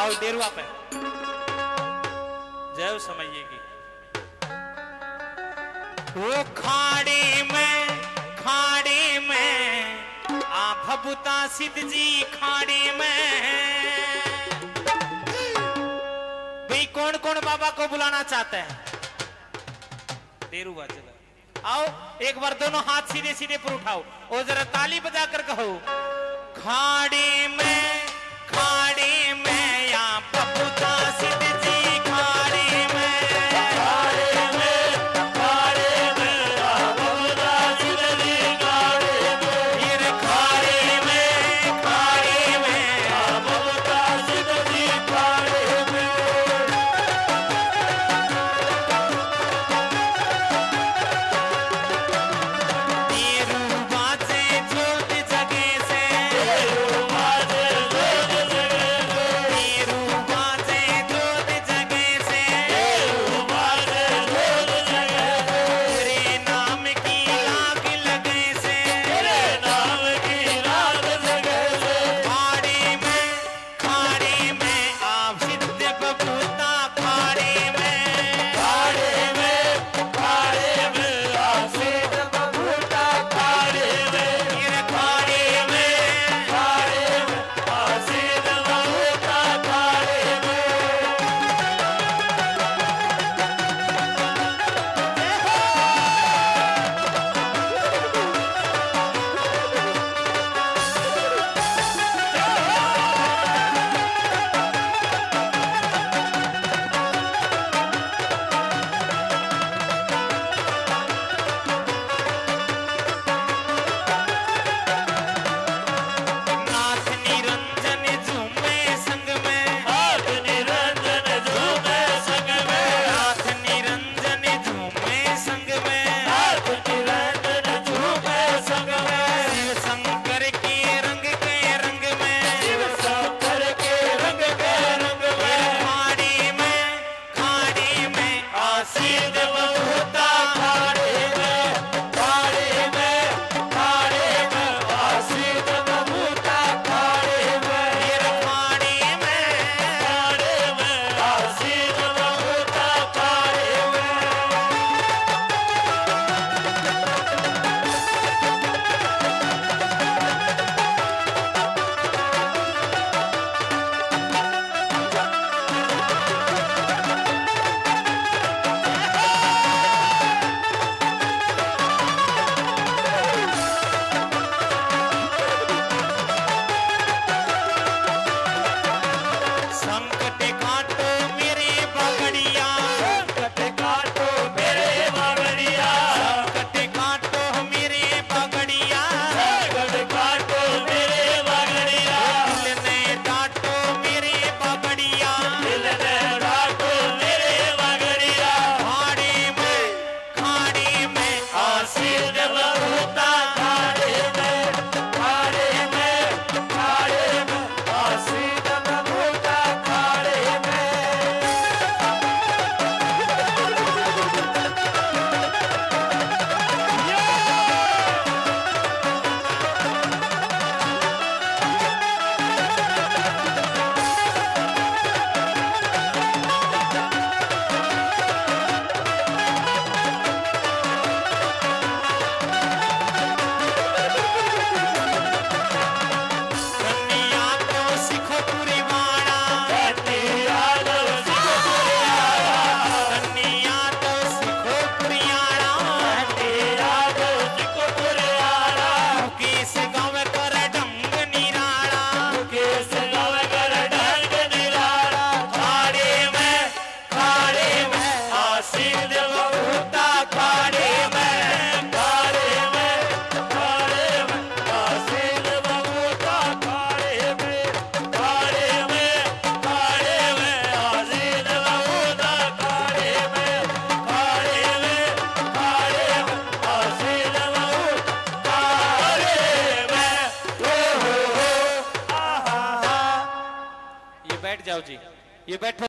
आओ डेरुआ पे। जय समझिएगी वो खाड़ी में खाड़ी में आ भभुता सिद्ध जी खाड़ी में। भाई, कौन कौन बाबा को बुलाना चाहते हैं? डेरुआ चला। आओ, एक बार दोनों हाथ सीधे सीधे पर उठाओ और जरा ताली बजा कर कहो, खाड़ी में जी। ये बैठे